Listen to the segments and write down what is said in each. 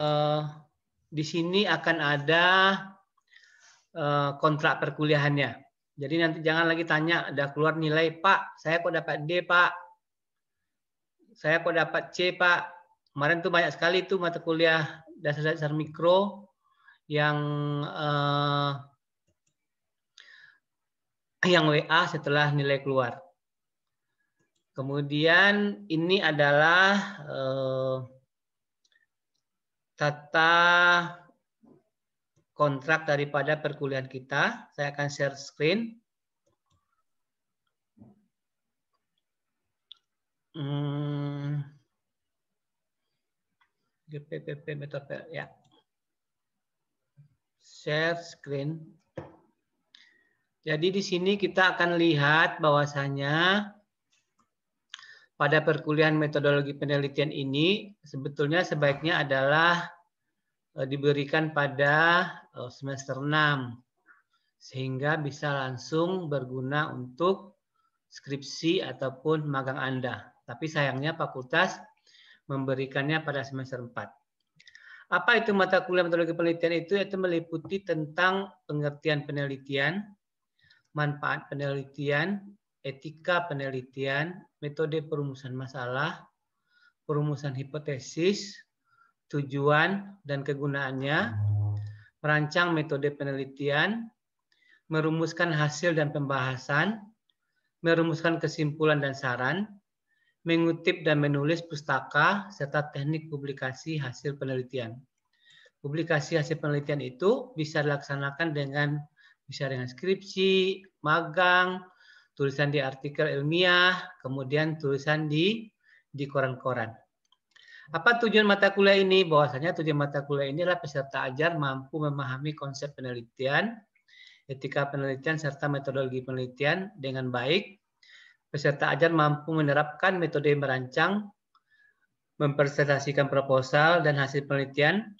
uh, di sini akan ada uh, kontrak perkuliahannya. Jadi nanti jangan lagi tanya, ada keluar nilai Pak, saya kok dapat D Pak, saya kok dapat C Pak. Kemarin tuh banyak sekali tuh mata kuliah dasar-dasar mikro yang uh, yang WA setelah nilai keluar. Kemudian ini adalah uh, tata kontrak daripada perkuliahan kita. Saya akan share screen. Hmm. GPPP metode ya. Share screen. Jadi di sini kita akan lihat bahwasanya pada perkuliahan metodologi penelitian ini sebetulnya sebaiknya adalah eh, diberikan pada eh, semester 6 sehingga bisa langsung berguna untuk skripsi ataupun magang Anda. Tapi sayangnya fakultas memberikannya pada semester 4. Apa itu mata kuliah metodologi penelitian itu? Itu meliputi tentang pengertian penelitian, manfaat penelitian, etika penelitian, metode perumusan masalah, perumusan hipotesis, tujuan dan kegunaannya, merancang metode penelitian, merumuskan hasil dan pembahasan, merumuskan kesimpulan dan saran, mengutip dan menulis pustaka, serta teknik publikasi hasil penelitian. Publikasi hasil penelitian itu bisa dilaksanakan dengan bisa dengan skripsi, magang, tulisan di artikel ilmiah, kemudian tulisan di di koran-koran. Apa tujuan mata kuliah ini? Bahwasanya tujuan mata kuliah ini adalah peserta ajar mampu memahami konsep penelitian, etika penelitian serta metodologi penelitian dengan baik. Peserta ajar mampu menerapkan metode merancang, mempresentasikan proposal dan hasil penelitian,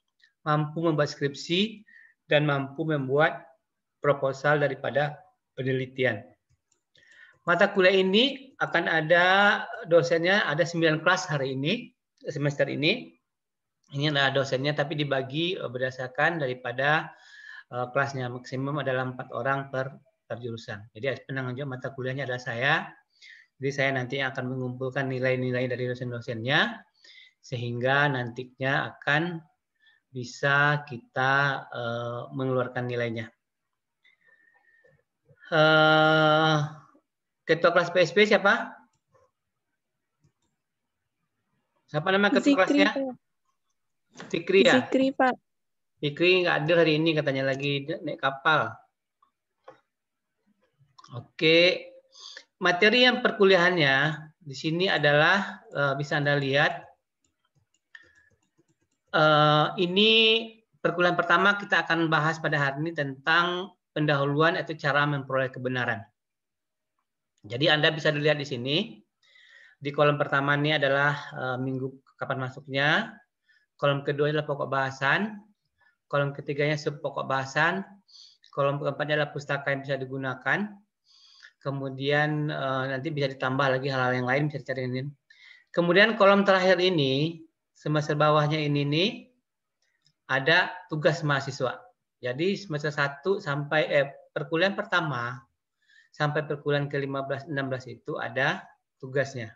mampu membuat skripsi, dan mampu membuat proposal daripada penelitian. Mata kuliah ini akan ada dosennya, ada 9 kelas hari ini, semester ini. Ini adalah dosennya, tapi dibagi eh, berdasarkan daripada uh, kelasnya. Maksimum adalah empat orang per, per jurusan. Jadi penanggung jawab mata kuliahnya adalah saya. Jadi saya nanti akan mengumpulkan nilai-nilai dari dosen-dosennya, sehingga nantinya akan bisa kita uh, mengeluarkan nilainya. Uh, ketua kelas PSP siapa? Siapa nama ketua Zikri, kelasnya? Fikri ya? Fikri, Pak. Fikri nggak ada hari ini katanya lagi naik kapal. Oke. Materi yang perkuliahannya di sini adalah uh, bisa Anda lihat uh, ini perkuliahan pertama kita akan bahas pada hari ini tentang pendahuluan itu cara memperoleh kebenaran. Jadi Anda bisa dilihat di sini. Di kolom pertama ini adalah uh, minggu kapan masuknya. Kolom kedua adalah pokok bahasan. Kolom ketiganya sub pokok bahasan. Kolom keempatnya adalah pustaka yang bisa digunakan. Kemudian uh, nanti bisa ditambah lagi hal-hal yang lain bisa dicari ini. Kemudian kolom terakhir ini semester bawahnya ini nih ada tugas mahasiswa. Jadi semester 1 sampai eh, perkuliahan pertama sampai perkuliahan ke-15 16 itu ada tugasnya.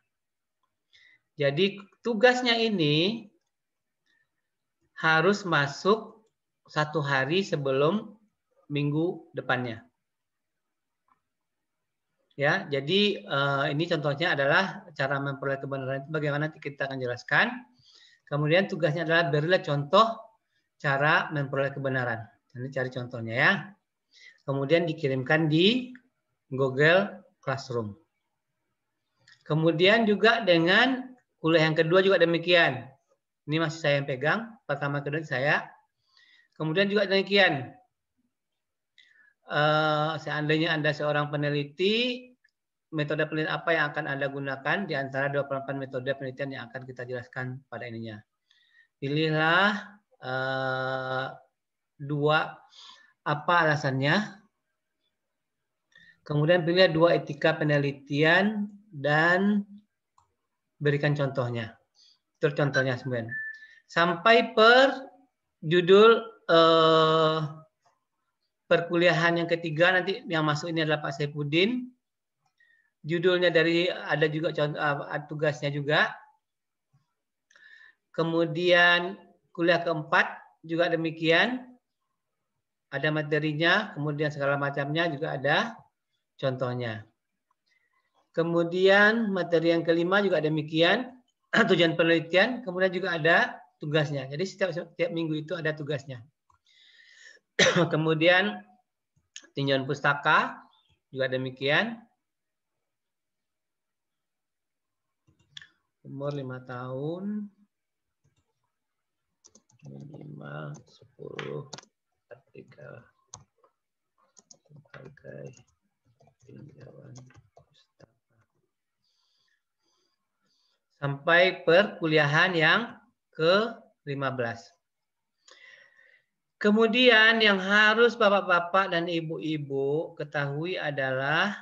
Jadi tugasnya ini harus masuk satu hari sebelum minggu depannya. Ya, jadi uh, ini contohnya adalah cara memperoleh kebenaran bagaimana nanti kita akan jelaskan. Kemudian tugasnya adalah berilah contoh cara memperoleh kebenaran. Ini cari contohnya ya. Kemudian dikirimkan di Google Classroom. Kemudian juga dengan kuliah yang kedua juga demikian. Ini masih saya yang pegang. Pertama kedua saya. Kemudian juga demikian. Uh, seandainya Anda seorang peneliti, metode penelitian apa yang akan Anda gunakan di antara 28 metode penelitian yang akan kita jelaskan pada ininya. Pilihlah uh, dua apa alasannya. Kemudian pilih dua etika penelitian dan berikan contohnya. Itu contohnya sebenarnya. Sampai per judul eh, perkuliahan yang ketiga nanti yang masuk ini adalah Pak Saipudin. Judulnya dari ada juga contoh uh, tugasnya juga. Kemudian kuliah keempat juga demikian. Ada materinya, kemudian segala macamnya juga ada contohnya. Kemudian materi yang kelima juga demikian, tujuan penelitian, kemudian juga ada tugasnya. Jadi setiap setiap minggu itu ada tugasnya. kemudian tinjauan pustaka juga demikian. Umur lima tahun, minimal sepuluh artikel sebagai Sampai perkuliahan yang ke-15. Kemudian yang harus bapak-bapak dan ibu-ibu ketahui adalah,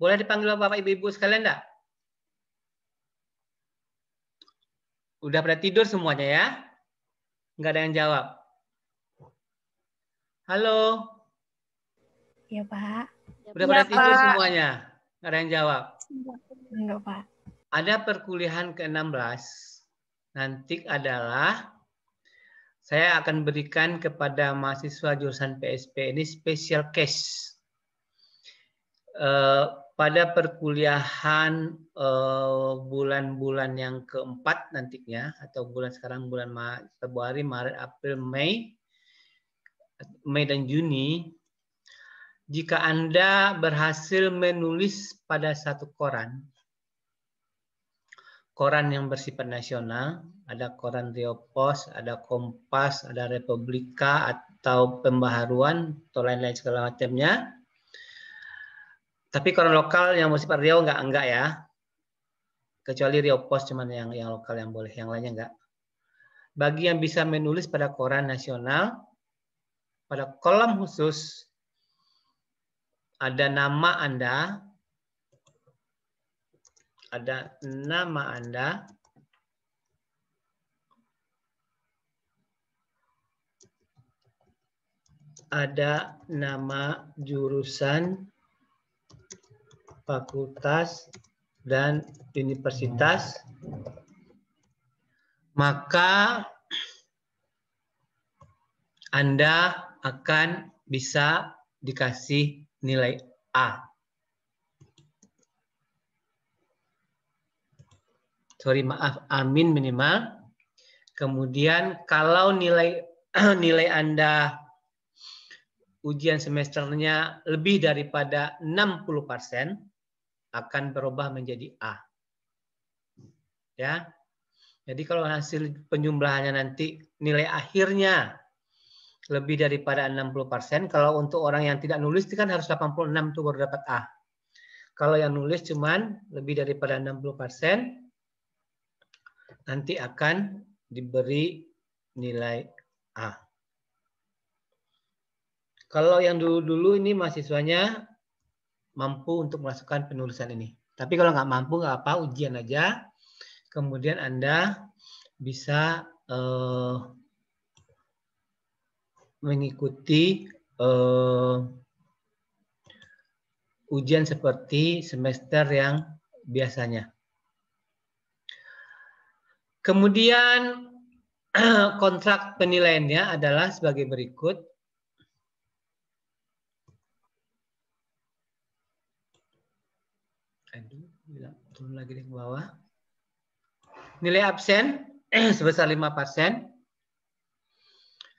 boleh dipanggil bapak ibu-ibu sekalian enggak? Udah pada tidur semuanya ya? Enggak ada yang jawab. Halo? Ya, Pak. Udah pada tidur semuanya? Nggak ada yang jawab? Enggak, Pak. Ada perkuliahan ke-16. Nanti adalah saya akan berikan kepada mahasiswa jurusan PSP ini special case. Uh, pada perkuliahan eh, bulan-bulan yang keempat nantinya atau bulan sekarang bulan Februari, Maret, April, Mei Mei dan Juni, jika Anda berhasil menulis pada satu koran, koran yang bersifat nasional, ada koran Rio Pos, ada Kompas, ada Republika, atau pembaharuan, atau lain-lain segala macamnya. Tapi koran lokal yang bersifat Rio enggak enggak ya. Kecuali Rio Pos cuman yang yang lokal yang boleh, yang lainnya enggak. Bagi yang bisa menulis pada koran nasional, pada kolom khusus ada nama Anda, ada nama Anda, ada nama jurusan, fakultas, dan universitas, maka Anda akan bisa dikasih nilai A. Sorry, maaf, amin minimal. Kemudian kalau nilai nilai Anda ujian semesternya lebih daripada 60% akan berubah menjadi A. Ya. Jadi kalau hasil penjumlahannya nanti nilai akhirnya lebih daripada 60%. Kalau untuk orang yang tidak nulis itu kan harus 86 tuh baru dapat A. Kalau yang nulis cuman lebih daripada 60%, nanti akan diberi nilai A. Kalau yang dulu-dulu ini mahasiswanya mampu untuk melakukan penulisan ini. Tapi kalau nggak mampu nggak apa, ujian aja. Kemudian Anda bisa eh, mengikuti uh, ujian seperti semester yang biasanya. Kemudian kontrak penilaiannya adalah sebagai berikut. Aduh, turun lagi di bawah. Nilai absen sebesar 5%.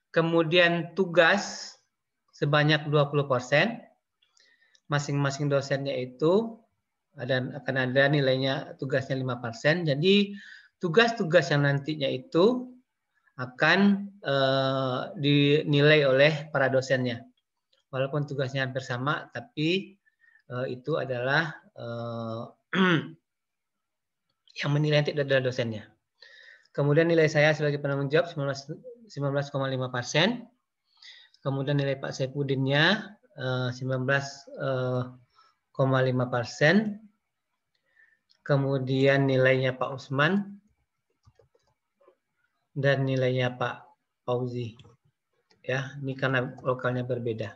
Kemudian tugas sebanyak 20%. Masing-masing dosennya itu dan akan ada nilainya tugasnya 5%. Jadi tugas-tugas yang nantinya itu akan eh, dinilai oleh para dosennya. Walaupun tugasnya hampir sama, tapi eh, itu adalah eh, yang menilai nanti adalah dosennya. Kemudian nilai saya sebagai penanggung jawab 19,5 persen. Kemudian nilai Pak Saipudinnya 19,5 eh, persen. Kemudian nilainya Pak Usman dan nilainya Pak Fauzi ya. Ini karena lokalnya berbeda.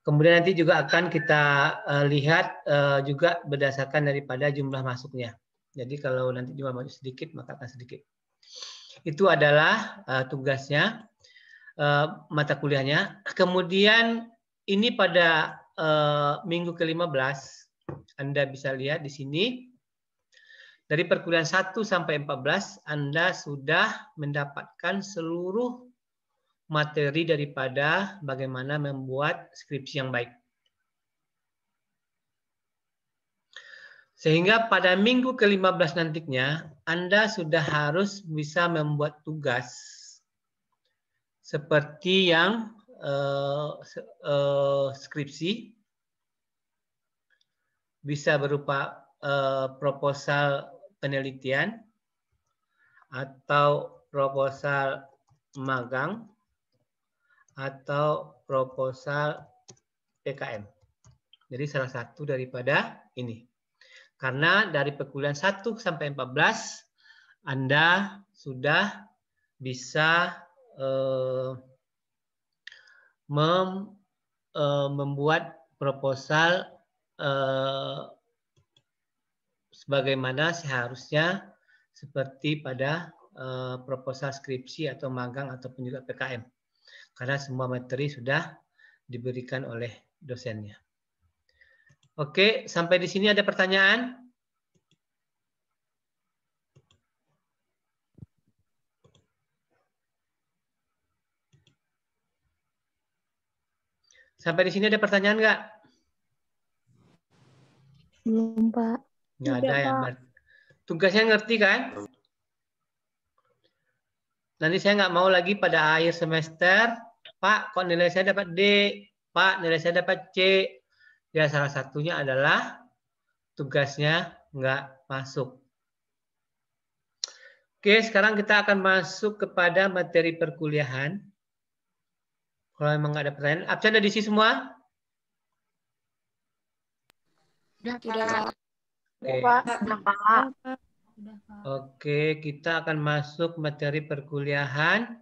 Kemudian nanti juga akan kita uh, lihat juga berdasarkan daripada jumlah masuknya. Jadi kalau nanti jumlah masuk sedikit maka akan sedikit. Itu adalah uh, tugasnya uh, mata kuliahnya. Kemudian ini pada uh, minggu ke-15 Anda bisa lihat di sini dari perkuliahan 1 sampai 14 Anda sudah mendapatkan seluruh materi daripada bagaimana membuat skripsi yang baik. Sehingga pada minggu ke-15 nantinya, Anda sudah harus bisa membuat tugas seperti yang uh, uh, skripsi, bisa berupa uh, proposal penelitian, atau proposal magang, atau proposal PKM. Jadi salah satu daripada ini. Karena dari perkuliahan 1 sampai 14 Anda sudah bisa eh, mem, eh, membuat proposal eh, sebagaimana seharusnya seperti pada eh, proposal skripsi atau magang ataupun juga PKM karena semua materi sudah diberikan oleh dosennya. Oke, sampai di sini ada pertanyaan? Sampai di sini ada pertanyaan nggak? Belum, Pak. Nggak ada ya, Mbak. Tugasnya ngerti kan? Nanti saya nggak mau lagi pada akhir semester, Pak, kok nilai saya dapat D, Pak, nilai saya dapat C. Ya salah satunya adalah tugasnya nggak masuk. Oke, sekarang kita akan masuk kepada materi perkuliahan. Kalau memang nggak ada pertanyaan, absen ada diisi semua? Sudah, Pak. Oke. Pak. Pak. Oke, kita akan masuk materi perkuliahan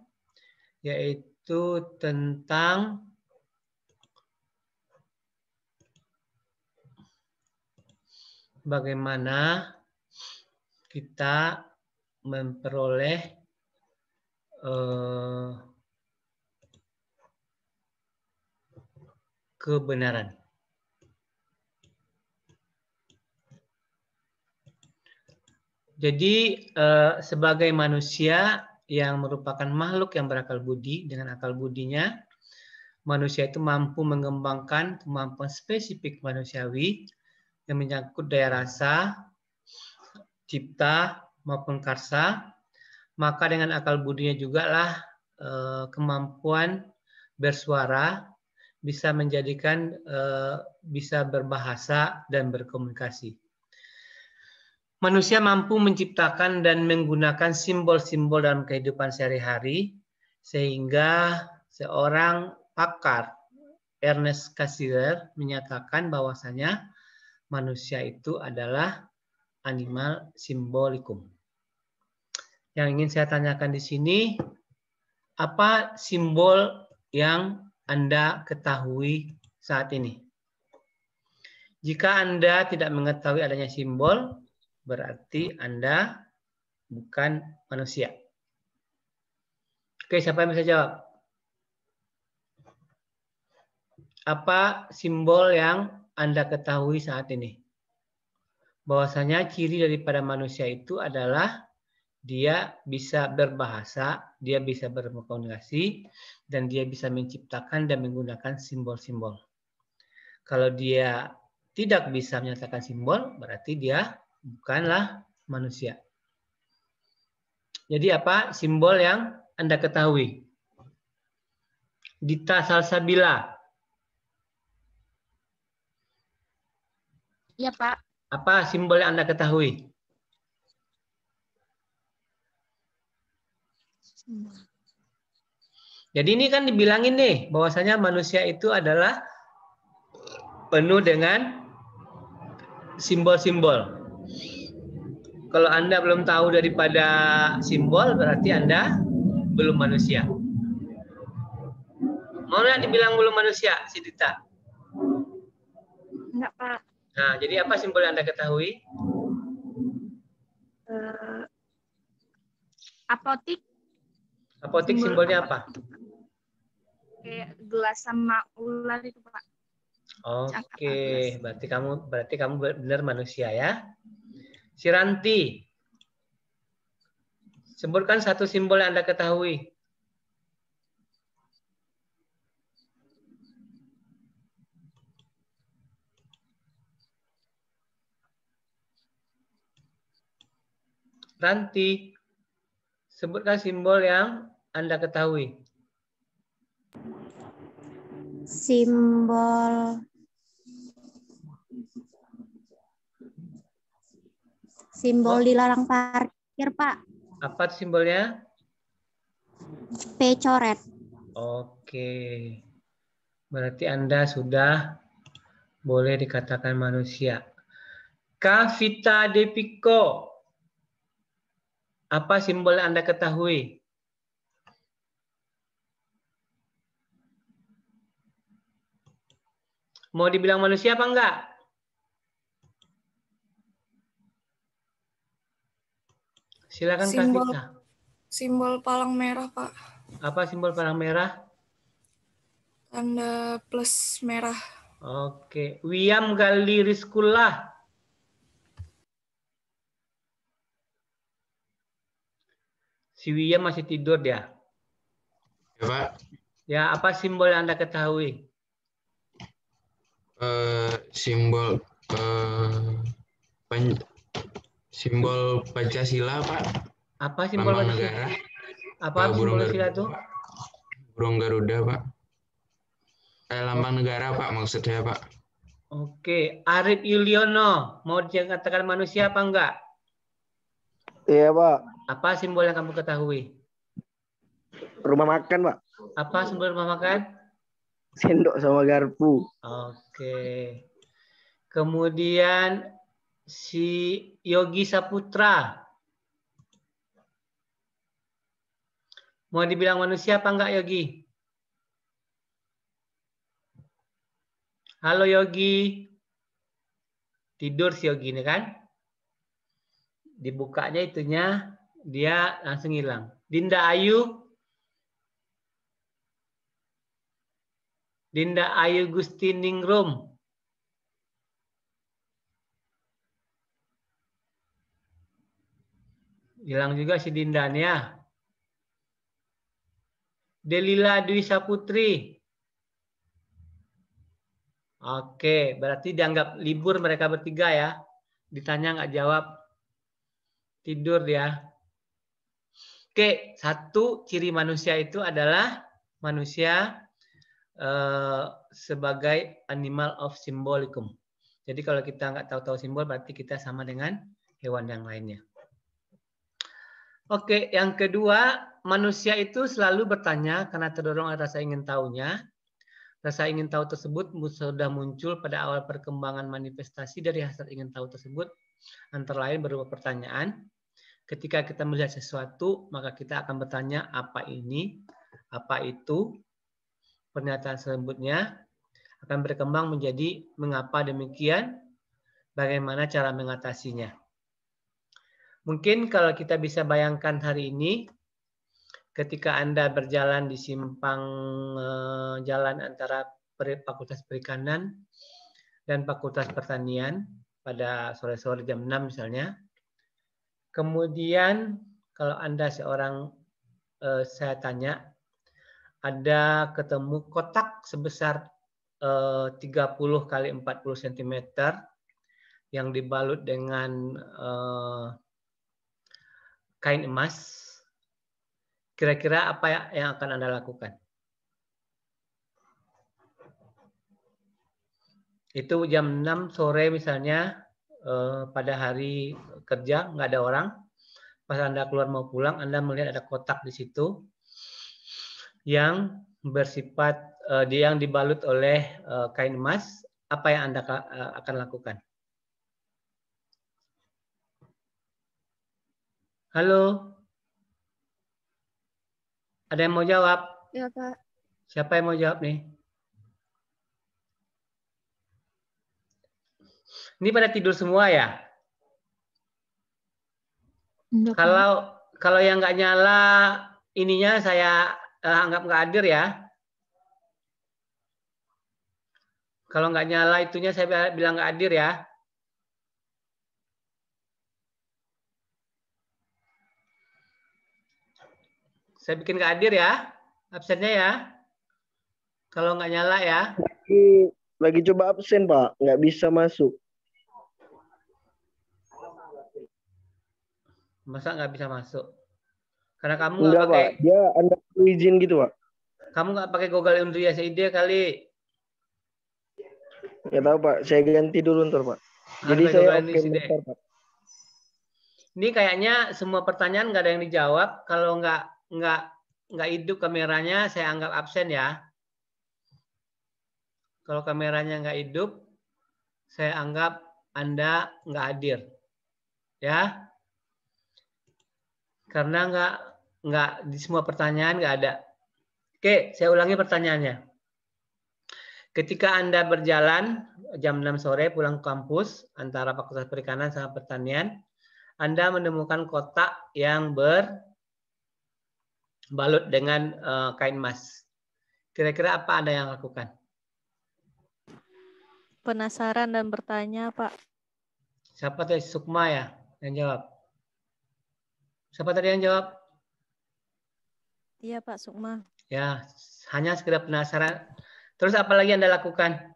yaitu tentang bagaimana kita memperoleh uh, kebenaran. Jadi eh, sebagai manusia yang merupakan makhluk yang berakal budi dengan akal budinya, manusia itu mampu mengembangkan kemampuan spesifik manusiawi yang menyangkut daya rasa, cipta maupun karsa. Maka dengan akal budinya juga lah eh, kemampuan bersuara bisa menjadikan eh, bisa berbahasa dan berkomunikasi manusia mampu menciptakan dan menggunakan simbol-simbol dalam kehidupan sehari-hari sehingga seorang pakar Ernest Cassirer menyatakan bahwasanya manusia itu adalah animal simbolikum. Yang ingin saya tanyakan di sini, apa simbol yang Anda ketahui saat ini? Jika Anda tidak mengetahui adanya simbol, berarti Anda bukan manusia. Oke, siapa yang bisa jawab? Apa simbol yang Anda ketahui saat ini? Bahwasanya ciri daripada manusia itu adalah dia bisa berbahasa, dia bisa berkomunikasi, dan dia bisa menciptakan dan menggunakan simbol-simbol. Kalau dia tidak bisa menyatakan simbol, berarti dia bukanlah manusia. Jadi apa simbol yang Anda ketahui? Dita Salsabila. Iya, Pak. Apa simbol yang Anda ketahui? Jadi ini kan dibilangin nih bahwasanya manusia itu adalah penuh dengan simbol-simbol. Kalau Anda belum tahu daripada simbol, berarti Anda belum manusia. Mau nggak dibilang bulu manusia, si Dita? Enggak, Pak. Nah, jadi apa simbol yang Anda ketahui? Eh, apotik Apotik Simbol simbolnya apa? kayak gelas sama ular itu, Pak. Oke, berarti kamu berarti kamu benar manusia ya. Siranti. Sebutkan satu simbol yang Anda ketahui. Ranti, sebutkan simbol yang Anda ketahui. simbol simbol dilarang parkir pak Apa simbolnya? P coret Oke. Berarti Anda sudah boleh dikatakan manusia. Kavita Depiko. Apa simbol yang Anda ketahui? Mau dibilang manusia apa enggak? Silakan Simbol. Kavita. Simbol palang merah, Pak. Apa simbol palang merah? Tanda plus merah. Oke, Wiam Gali Rizkullah. Si Wiam masih tidur dia. Ya Pak, Ya, apa simbol yang Anda ketahui? Eh, simbol eh, pan- simbol Pancasila Pak, Apa simbol lambang Pancasila? negara, Apa burung simbol Pancasila itu? Burung Garuda Pak. Eh, lambang negara Pak maksudnya Pak. Oke, Arif Yuliono. Mau dikatakan manusia apa enggak? Iya, Pak. Apa simbol yang kamu ketahui? Rumah makan, Pak. Apa simbol rumah makan? Sendok sama garpu. Oke. Kemudian si Yogi Saputra. Mau dibilang manusia apa enggak Yogi? Halo Yogi. Tidur si Yogi ini kan? Dibukanya itunya dia langsung hilang. Dinda Ayu. Dinda Ayu Gustiningrum. Hilang juga si Dindan ya. Delila Dwi Saputri. Oke, berarti dianggap libur mereka bertiga ya. Ditanya nggak jawab. Tidur dia. Oke, satu ciri manusia itu adalah manusia eh, sebagai animal of symbolicum. Jadi kalau kita nggak tahu-tahu simbol berarti kita sama dengan hewan yang lainnya. Oke, yang kedua, manusia itu selalu bertanya karena terdorong rasa ingin tahunya. Rasa ingin tahu tersebut sudah muncul pada awal perkembangan manifestasi dari hasrat ingin tahu tersebut, antara lain berupa pertanyaan. Ketika kita melihat sesuatu, maka kita akan bertanya apa ini, apa itu. Pernyataan selanjutnya akan berkembang menjadi mengapa demikian, bagaimana cara mengatasinya. Mungkin kalau kita bisa bayangkan hari ini, ketika Anda berjalan di simpang eh, jalan antara Fakultas Perikanan dan Fakultas Pertanian pada sore-sore jam 6 misalnya. Kemudian kalau Anda seorang eh, saya tanya ada ketemu kotak sebesar eh, 30 kali 40 cm yang dibalut dengan eh, kain emas, kira-kira apa yang akan Anda lakukan? Itu jam 6 sore misalnya, eh, pada hari kerja, nggak ada orang. Pas Anda keluar mau pulang, Anda melihat ada kotak di situ yang bersifat, eh, yang dibalut oleh eh, kain emas, apa yang Anda eh, akan lakukan? Halo? Ada yang mau jawab? Ya, Pak. Siapa yang mau jawab nih? Ini pada tidur semua ya? Enggak. Kalau kalau yang nggak nyala ininya saya eh, anggap nggak hadir ya. Kalau nggak nyala itunya saya bilang nggak hadir ya. Saya bikin nggak hadir ya, absennya ya. Kalau nggak nyala ya. Lagi coba absen, Pak. Nggak bisa masuk. Masa nggak bisa masuk? Karena kamu nggak pakai Pak. Dia Anda izin gitu, Pak. kamu nggak pakai Google Undria SID kali. Nggak tahu, Pak. Saya ganti dulu ntar, Pak. Jadi Pakai saya oke ntar, Pak. Ini kayaknya semua pertanyaan nggak ada yang dijawab. Kalau nggak nggak nggak hidup kameranya, saya anggap absen ya. Kalau kameranya nggak hidup, saya anggap Anda nggak hadir, ya. Karena nggak nggak di semua pertanyaan nggak ada. Oke, saya ulangi pertanyaannya. Ketika Anda berjalan jam 6 sore pulang ke kampus antara Fakultas Perikanan sama Pertanian, anda menemukan kotak yang berbalut dengan eh, kain emas. Kira-kira apa Anda yang lakukan? Penasaran dan bertanya, Pak. Siapa tadi Sukma ya yang jawab? Siapa tadi yang jawab? Iya, Pak Sukma. Ya, hanya sekedar penasaran. Terus apa lagi Anda lakukan?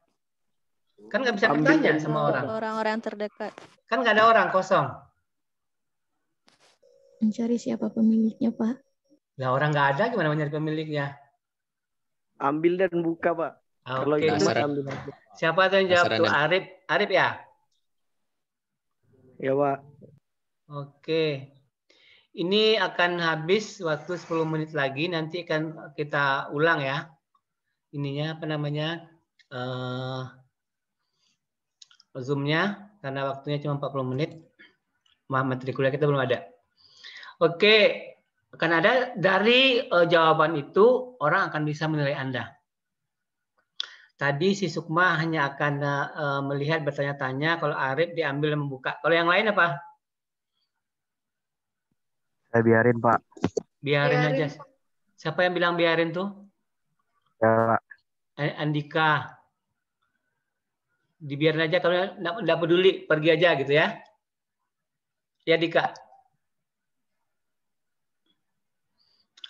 Kan nggak bisa Ambil bertanya sama orang. Orang-orang terdekat. Kan nggak ada orang kosong. Mencari siapa pemiliknya, Pak. Lah orang nggak ada gimana mencari pemiliknya? Ambil dan buka, Pak. Kalau Oke, aja. siapa tuh yang jawab tuh? Penasaran Arif, Arif ya? Ya, Pak. Oke. Ini akan habis waktu 10 menit lagi. Nanti akan kita ulang ya. Ininya apa namanya? eh Zoom-nya karena waktunya cuma 40 menit. Maaf, materi kuliah kita belum ada. Oke, akan ada dari eh, jawaban itu orang akan bisa menilai Anda. Tadi si Sukma hanya akan eh, melihat bertanya-tanya, kalau Arif diambil dan membuka. Kalau yang lain apa? Saya biarin, Pak. Biarin, Biarin, aja. Siapa yang bilang biarin tuh? Ya, Pak. A- Andika. Dibiarin aja kalau nggak nggak peduli, pergi aja gitu ya. Ya Dika.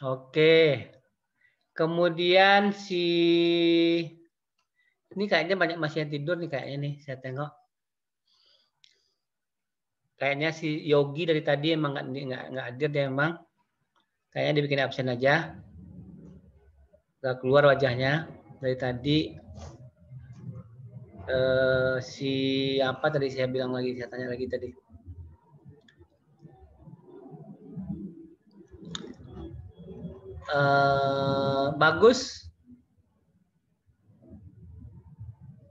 Oke. Kemudian si ini kayaknya banyak masih yang tidur nih kayaknya nih, saya tengok. Kayaknya si Yogi dari tadi emang nggak nggak hadir dia emang. Kayaknya dibikin absen aja. Nggak keluar wajahnya dari tadi. Eh, si apa tadi saya bilang lagi, saya tanya lagi tadi. Eh, bagus.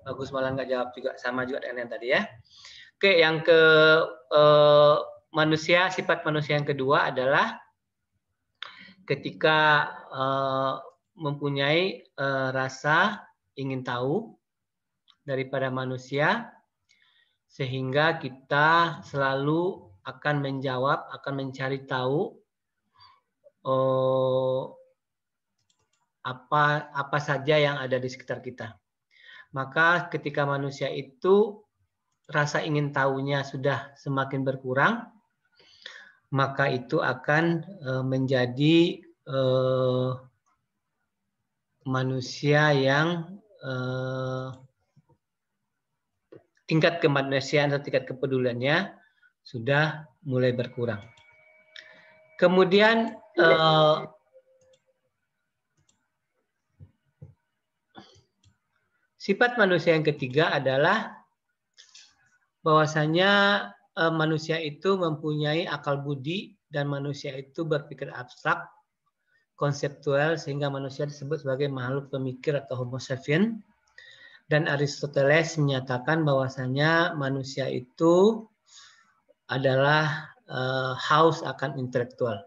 Bagus malah nggak jawab juga sama juga dengan yang tadi ya. Oke, yang ke eh, manusia sifat manusia yang kedua adalah ketika eh, mempunyai eh, rasa ingin tahu daripada manusia sehingga kita selalu akan menjawab, akan mencari tahu oh, apa apa saja yang ada di sekitar kita. Maka ketika manusia itu rasa ingin tahunya sudah semakin berkurang, maka itu akan eh, menjadi eh, manusia yang eh, tingkat kemanusiaan atau tingkat kepeduliannya sudah mulai berkurang. Kemudian sifat manusia yang ketiga adalah bahwasanya eh, manusia itu mempunyai akal budi dan manusia itu berpikir abstrak, konseptual sehingga manusia disebut sebagai makhluk pemikir atau homo sapien. Dan Aristoteles menyatakan bahwasanya manusia itu adalah eh, haus akan intelektual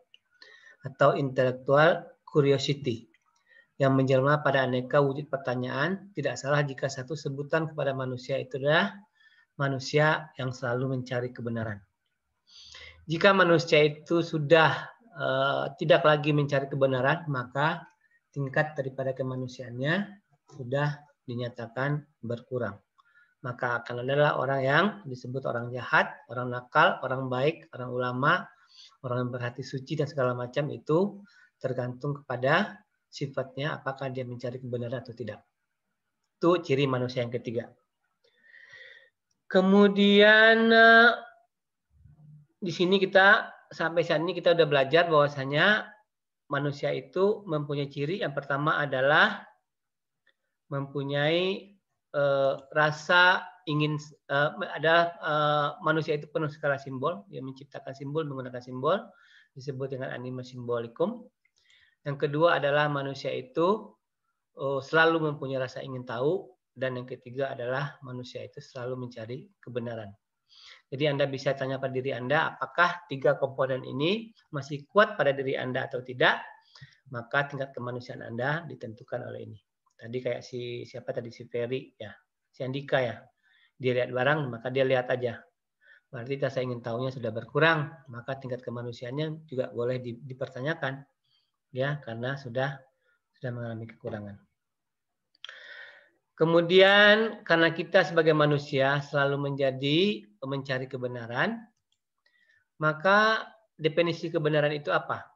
atau intellectual curiosity. Yang menjelma pada aneka wujud pertanyaan, tidak salah jika satu sebutan kepada manusia itu adalah manusia yang selalu mencari kebenaran. Jika manusia itu sudah uh, tidak lagi mencari kebenaran, maka tingkat daripada kemanusiaannya sudah dinyatakan berkurang. Maka akan adalah orang yang disebut orang jahat, orang nakal, orang baik, orang ulama, orang yang berhati suci dan segala macam itu tergantung kepada sifatnya apakah dia mencari kebenaran atau tidak. Itu ciri manusia yang ketiga. Kemudian eh, di sini kita sampai saat ini kita sudah belajar bahwasanya manusia itu mempunyai ciri yang pertama adalah mempunyai uh, rasa ingin uh, adalah uh, manusia itu penuh segala simbol, dia menciptakan simbol menggunakan simbol disebut dengan anima simbolikum. Yang kedua adalah manusia itu uh, selalu mempunyai rasa ingin tahu dan yang ketiga adalah manusia itu selalu mencari kebenaran. Jadi Anda bisa tanya pada diri Anda apakah tiga komponen ini masih kuat pada diri Anda atau tidak, maka tingkat kemanusiaan Anda ditentukan oleh ini. Tadi kayak si siapa tadi si Ferry ya, si Andika ya. Dia lihat barang maka dia lihat aja. Berarti rasa ingin tahunya sudah berkurang, maka tingkat kemanusiaannya juga boleh dipertanyakan ya karena sudah sudah mengalami kekurangan. Kemudian karena kita sebagai manusia selalu menjadi mencari kebenaran, maka definisi kebenaran itu apa?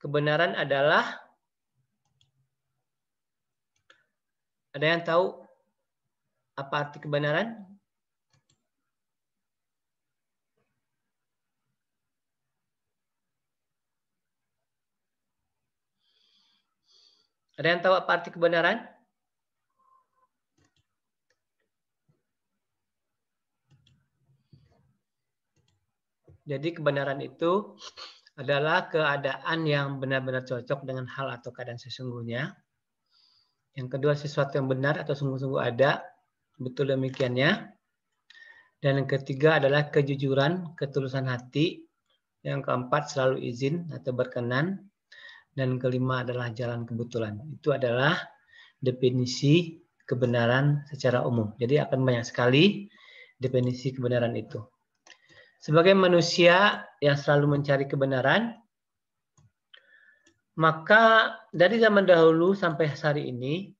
Kebenaran adalah ada yang tahu apa arti kebenaran? Ada yang tahu apa arti kebenaran? Jadi kebenaran itu adalah keadaan yang benar-benar cocok dengan hal atau keadaan sesungguhnya. Yang kedua sesuatu yang benar atau sungguh-sungguh ada. Betul demikiannya. Dan yang ketiga adalah kejujuran, ketulusan hati. Yang keempat selalu izin atau berkenan dan kelima adalah jalan kebetulan. Itu adalah definisi kebenaran secara umum. Jadi akan banyak sekali definisi kebenaran itu. Sebagai manusia yang selalu mencari kebenaran, maka dari zaman dahulu sampai hari ini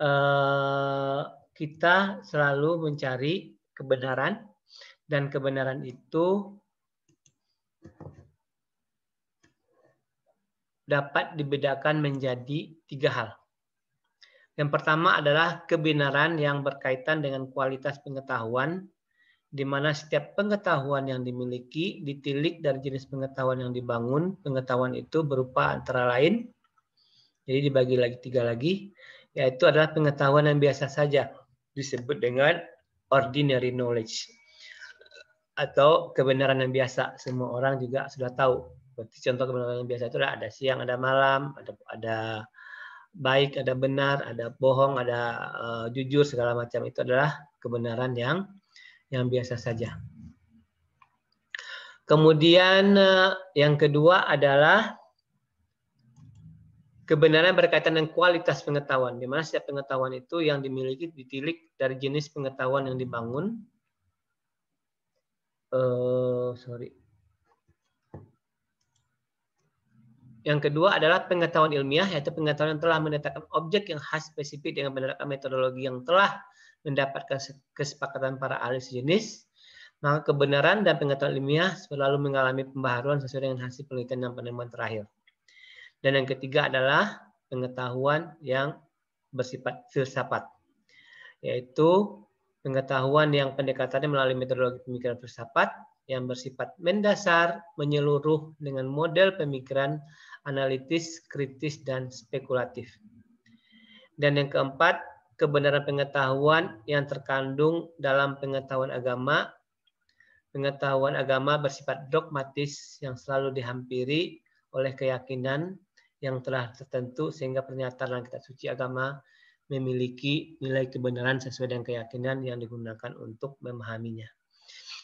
eh, kita selalu mencari kebenaran dan kebenaran itu dapat dibedakan menjadi tiga hal. Yang pertama adalah kebenaran yang berkaitan dengan kualitas pengetahuan, di mana setiap pengetahuan yang dimiliki ditilik dari jenis pengetahuan yang dibangun. Pengetahuan itu berupa antara lain, jadi dibagi lagi tiga lagi, yaitu adalah pengetahuan yang biasa saja, disebut dengan ordinary knowledge atau kebenaran yang biasa. Semua orang juga sudah tahu Berarti contoh kebenaran yang biasa itu ada siang, ada malam, ada ada baik, ada benar, ada bohong, ada uh, jujur segala macam itu adalah kebenaran yang yang biasa saja. Kemudian uh, yang kedua adalah kebenaran berkaitan dengan kualitas pengetahuan, di mana setiap pengetahuan itu yang dimiliki ditilik dari jenis pengetahuan yang dibangun. Uh, sorry, Yang kedua adalah pengetahuan ilmiah, yaitu pengetahuan yang telah menetapkan objek yang khas spesifik dengan menerapkan metodologi yang telah mendapatkan kesepakatan para ahli sejenis. Maka kebenaran dan pengetahuan ilmiah selalu mengalami pembaharuan sesuai dengan hasil penelitian dan penemuan terakhir. Dan yang ketiga adalah pengetahuan yang bersifat filsafat, yaitu pengetahuan yang pendekatannya melalui metodologi pemikiran filsafat yang bersifat mendasar, menyeluruh dengan model pemikiran analitis, kritis, dan spekulatif. Dan yang keempat, kebenaran pengetahuan yang terkandung dalam pengetahuan agama. Pengetahuan agama bersifat dogmatis yang selalu dihampiri oleh keyakinan yang telah tertentu sehingga pernyataan dalam kitab suci agama memiliki nilai kebenaran sesuai dengan keyakinan yang digunakan untuk memahaminya.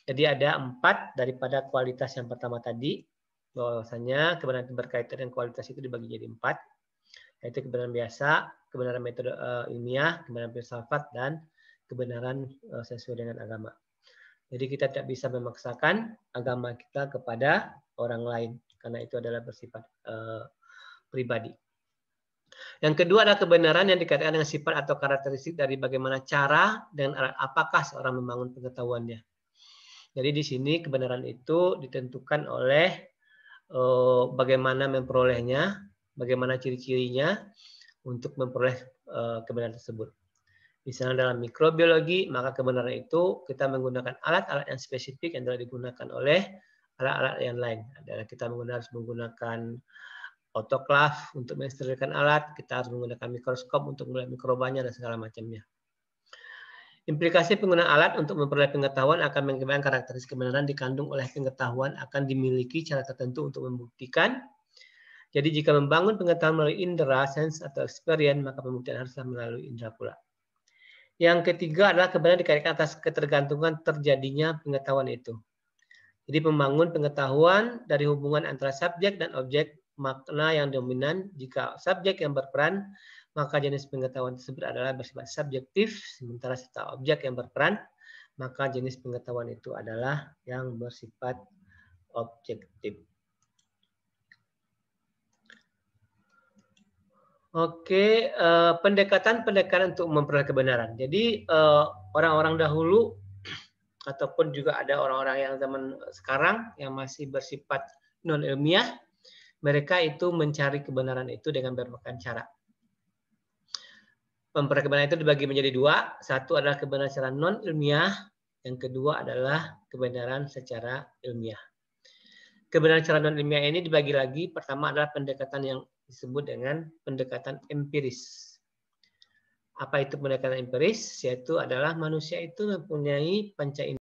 Jadi ada empat daripada kualitas yang pertama tadi, bahwasanya kebenaran berkaitan dengan kualitas itu dibagi jadi empat, yaitu kebenaran biasa, kebenaran metode uh, ilmiah, kebenaran filsafat, dan kebenaran uh, sesuai dengan agama. Jadi kita tidak bisa memaksakan agama kita kepada orang lain, karena itu adalah bersifat uh, pribadi. Yang kedua adalah kebenaran yang dikaitkan dengan sifat atau karakteristik dari bagaimana cara dan apakah seorang membangun pengetahuannya. Jadi di sini kebenaran itu ditentukan oleh uh, bagaimana memperolehnya, bagaimana ciri-cirinya untuk memperoleh uh, kebenaran tersebut. Misalnya dalam mikrobiologi, maka kebenaran itu kita menggunakan alat-alat yang spesifik yang telah digunakan oleh alat-alat yang lain. Adalah kita harus menggunakan autoklav untuk mensterilkan alat, kita harus menggunakan mikroskop untuk melihat mikrobanya dan segala macamnya. Implikasi penggunaan alat untuk memperoleh pengetahuan akan mengakibatkan karakteristik kebenaran dikandung oleh pengetahuan akan dimiliki cara tertentu untuk membuktikan. Jadi jika membangun pengetahuan melalui indera, sense, atau experience, maka pembuktian haruslah melalui indera pula. Yang ketiga adalah kebenaran dikaitkan atas ketergantungan terjadinya pengetahuan itu. Jadi membangun pengetahuan dari hubungan antara subjek dan objek makna yang dominan jika subjek yang berperan maka jenis pengetahuan tersebut adalah bersifat subjektif, sementara serta objek yang berperan, maka jenis pengetahuan itu adalah yang bersifat objektif. Oke, eh, pendekatan-pendekatan untuk memperoleh kebenaran. Jadi eh, orang-orang dahulu ataupun juga ada orang-orang yang zaman sekarang yang masih bersifat non ilmiah, mereka itu mencari kebenaran itu dengan berbagai cara memperoleh kebenaran itu dibagi menjadi dua. Satu adalah kebenaran secara non ilmiah, yang kedua adalah kebenaran secara ilmiah. Kebenaran secara non ilmiah ini dibagi lagi. Pertama adalah pendekatan yang disebut dengan pendekatan empiris. Apa itu pendekatan empiris? Yaitu adalah manusia itu mempunyai panca